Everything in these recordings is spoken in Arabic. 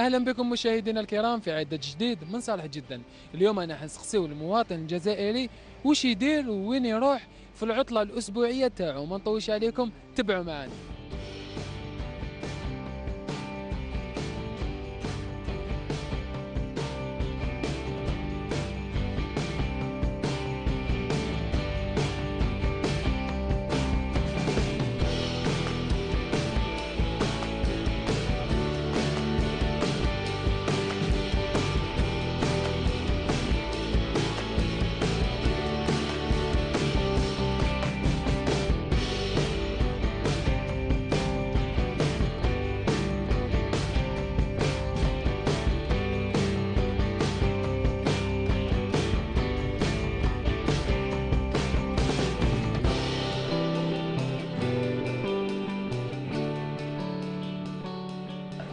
أهلا بكم مشاهدينا الكرام في عدة جديد من صالح جدا. اليوم أنا حنسقسيو المواطن الجزائري وش يدير وين يروح في العطلة الأسبوعية؟ تاعو ما نطويش عليكم تبعوا معنا.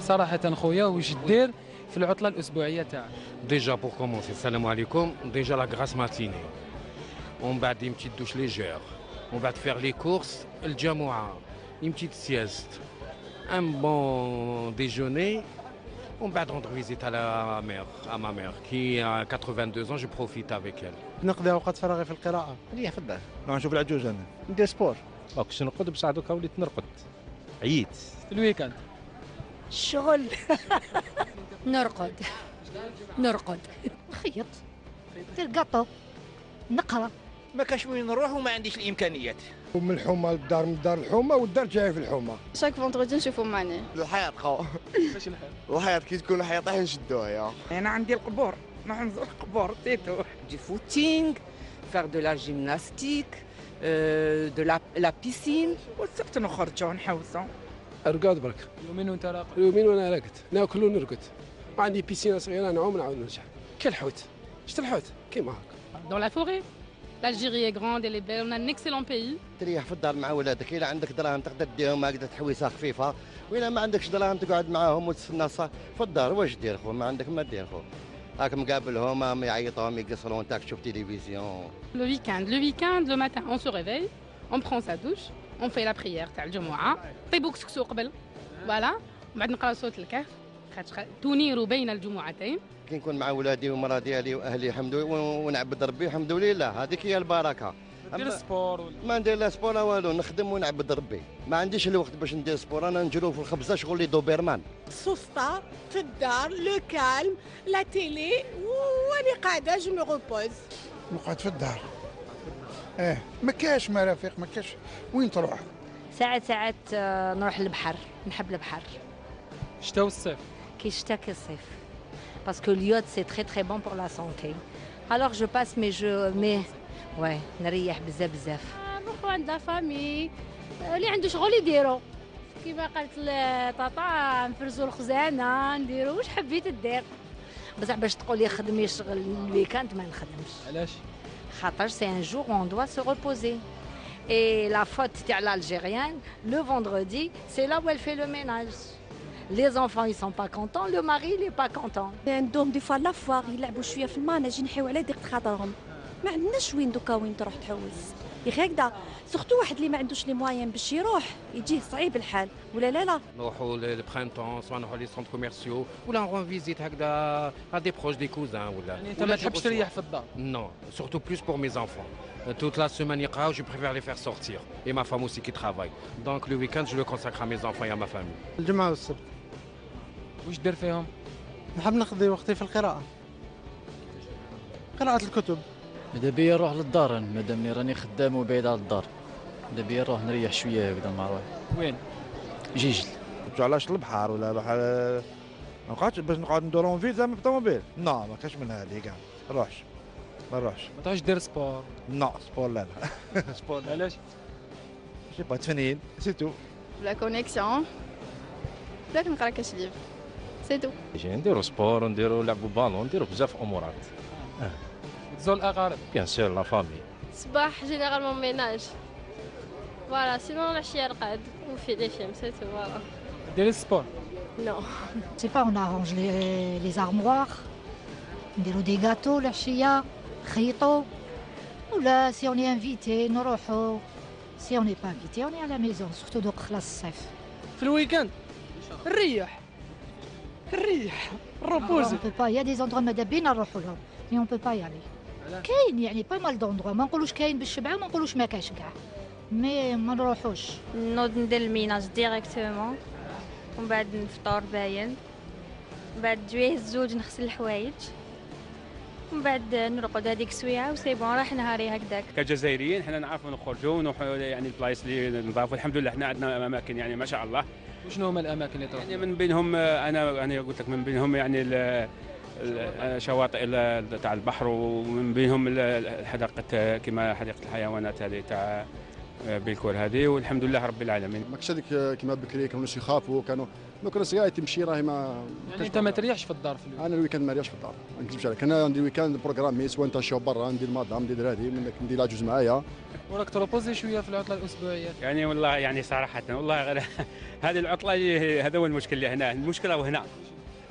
صراحة خويا واش دير في العطلة الأسبوعية تاعك؟ déjà pour commencer السلام عليكم déjà la grasse matinée ومن بعد يمشي douche les jours ومن بعد faire les courses الجامعة يمشي sieste un bon déjeuner ومن بعد rendre visite على mère à ma mère qui a 82 ans je profite avec elle. نقضي أوقات فراغي في القراءة. ليا في الدار نشوف العجوز أنا. ندير sport. كنت نرقد بصح دوكا وليت نرقد عييت. في ال week-end. الشغل نرقد. نرقد. نخيط ندير gâteaux نقرا ما كاش وين نروح وما عنديش الإمكانيات. من الحومة للدار من الدار الحومة والدار جاية في الحومة. chaque vendredi نشوفو معني الحياة خو الحياة. كي تكون طايح نشدوها يا. أنا عندي القبور. نروح نزور القبور تيتو. Du footing, faire de la gymnastique, euh, de la, la piscine. والسبت رقاد برك. يومين وانت راقد. يومين وأنا راقد. ناكل ونرقد عندي بيسينه صغيره نعوم نعاود نرجع. كالحوت شفت الحوت كيما هكا؟ L'Algérie est grande, elle est belle, on a un excellent pays. تريح في الدار مع ولادك اذا عندك دراهم تقدر تديهم هكذا تحويسه خفيفه واذا ما عندكش دراهم تقعد معاهم وتستنى في الدار واش دير خو؟ ما عندك ما دير خو. هاك مقابلهم هم يعيطوهم يقصرون انت تشوف تلفزيون. Le week-end, le week-end, le matin, on se réveille, on prend sa douche, on fait la prière تاع الجمعة طيبوا كسكسو قبل voilà من بعد نقرا سورة الكهف تنير بين الجمعتين كي نكون مع ولادي ومرا ديالي واهلي الحمد لله ونعبد ربي الحمد لله هذيك هي البركه دير أما- sport ولا ما ندير لا sport لا والو نخدم ونعبد ربي ما عنديش الوقت باش ندير sport أنا نجرو في الخبزه شغل l'appartement سوستا في الدار le calme la télé وأنا قاعدة je me repose نقعد في الدار إيه ما كاش مرافق ما كاش. وين تروح؟ ساعات ساعات آه، نروح للبحر نحب البحر. الشتاء والصيف كي الشتاء كي الصيف. parce que l'iode c'est très très bon pour la santé alors je passe mes je mets واي نريح بزاف بزاف. نروحوا عند la famille اللي عنده شغل يديرو. كيما قالت طاطا نفرزوا الخزانة نديروا واش حبيت دير؟ بصح باش تقولي خدمي شغل ال week-end ما نخدمش. علاش؟ خاطر c'est un jour on doit se reposer Et la faute تاع l'Algérienne, le vendredi, c'est là où elle fait le ménage. Les enfants, ils sont pas contents, le mari, il est pas content. عندهم des fois la foire يلعبوا شوية في ال manège ينحيو على ضيق خاطرهم ما عندناش وين دوكا وين تروح تحوس يا هكذا surtout واحد اللي ما عندوش les moyens باش يروح يجيه صعيب الحال ولا لا لا نروحوا للبرينتون سواء نروحوا les centres commerciaux ولا نروح visite هكذا des proches des cousins ولا يعني أنت ما تحبش. تريح في الدار surtout plus pour mes enfants. Euh, Toute la semaine, يقراو, je préfère les faire sortir. Et ma femme aussi qui travaille. Donc le week-end, je le consacre à mes enfants et à ma famille. الجمعة والسبت وش دير فيهم نحب نقضي وقتي في القراءة قراءة الكتب ماذا بيا نروح للدار أنا، مادام راني خدام وبعيد على الدار. ماذا بيا نروح نريح شوية هكذا مع روحي. وين؟ جيجل. علاش للبحر ولا على ما نقعدش باش نقعد ندور en ville زعما بالطوموبيل non ما كاش من هذه كاع. ما نروحش. ما نروحش. ما تروحش دير sport؟ non sport لا لا. sport لا علاش؟ j'ai pas تفنين c'est tout la connexion بلاك نقرا كاش livres c'est tout j'ai نديرو sport نديرو لعبو بالون نديرو بزاف امورات تزور الاقارب bien sûr la famille صباح généralement ménage voilà sinon العشيه رقاد وفي les films c'est tout voilà دير sport non Je sais pas, on arrange les, les armoires, نديرو دي gâteaux العشية نخيطو ولا si on est invité نروحو si on est pas invité on est à la maison surtout دوك خلاص الصيف في ال week-end نريح نريح reposer on a pas يا des endroits ماذا بينا نروحوا لهم mais on peut pas y aller كاين يعني pas mal d'endroits ما نقولوش كاين بالشبعة وما نقولوش ما كاش كاع. mais ما نروحوش. نوض ندير ال ménage directement ومن بعد نفطر باين. من بعد جويه الزوج نغسل الحوايج. ومن بعد نرقد هذيك سويعة و c'est bon راح نهاري هكذاك. كجزائريين حنا نعرفوا نخرجوا ونروحوا يعني البلايص اللي نضافوا الحمد لله حنا عندنا أماكن يعني ما شاء الله. وشنو هما الأماكن اللي تروح يعني من بينهم أنا أنا قلت لك من بينهم يعني شواطئ تاع البحر ومن بينهم الحدائق كما حديقة الحيوانات هذه تاع آه، بيلكور هذه والحمد لله رب العالمين. ما كانش هذيك كيما بكري كانوا يخافوا كانوا ما كنا صغار تمشي راهي ما يعني انت ما تريحش في الدار في ال week. أنا ال week-end ما رياش في الدار. ما نكذبش عليك. أنا عندي week-end programmé سواء نتعشاو برا ندير مدام ندير دراري منك ندير لاجوز معايا. وراك ت reposer شوية في العطلة الأسبوعية. يعني والله يعني صراحة والله غير هذه العطلة هذا هو المشكل اللي هنا. المشكلة هنا.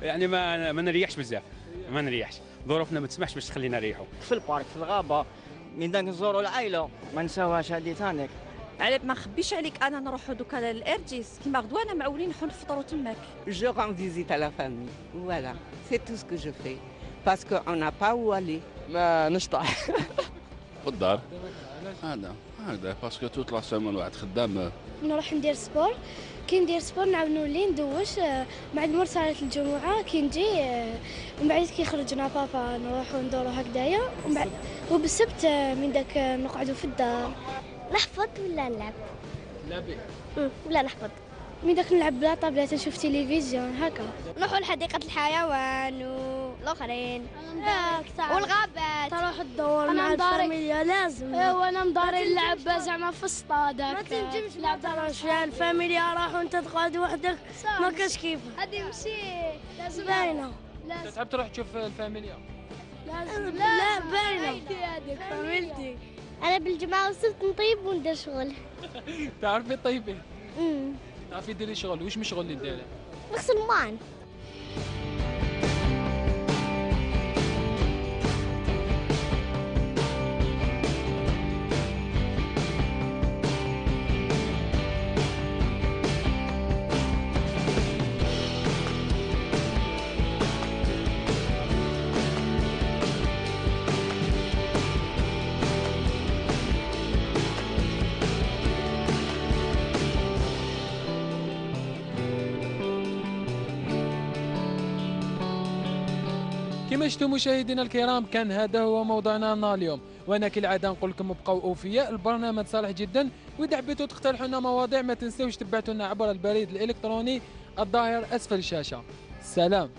يعني ما ما نريحش بزاف. ما نريحش. ظروفنا ما تسمحش باش تخلينا نريحوا. في ال parc في الغابة من داك نزوروا العائلة. ما نساوهاش هذه ثانيك على ما نخبيش عليك أنا نروحوا دوكا للارجيس كيما غدوة أنا معولين نروحوا نفطروا تماك. Famille. Voilà, c'est tout ce que je fais. Parce qu'on n'a pas où aller. ما نشطح. في الدار. هذا هذا. parce que toute la semaine واحد خدام. نروح ندير sport كي ندير sport نعاود نولي ندوش آه، بعد مور صلاة الجمعة كي نجي آه، من بعد كي خرجنا بابا نروحو ندورو هكذايا. ومن بعد وبالسبت آه، من داك آه، نقعدو في الدار. نحفظ ولا نلعب لعبي. ولا نحفظ من داك نلعب ب la tablette نشوف تلفزيون هكا. نروحو لحديقة الحيوان والآخرين. والغابات. تروح تدور مع الفاميليا لازم. ايوا أنا مداري نلعب زعما في الصطاد ما تنجمش لا ترى شوية الفاميليا راح وأنت تقعد وحدك. ما كاش كيف. هذه مشي. لازم. باينة. أنت تحب تروح تشوف الفاميليا؟ لازم. لا باينة. فاميلتي أنا بالجمعه والسبت نطيب وندير شغل. تعرفي طيبي تعرفي ديري شغل وش من اللي ديري نغسل مان كما شفتوا مشاهدينا الكرام كان هذا هو موضوعنا اليوم. وأنا كالعادة نقول لكم ابقوا أوفياء البرنامج صالح جدا. وإذا حبيتوا تقترحوا لنا مواضيع ما تنسوش تبعتوا لنا عبر البريد الإلكتروني الظاهر أسفل الشاشه سلام.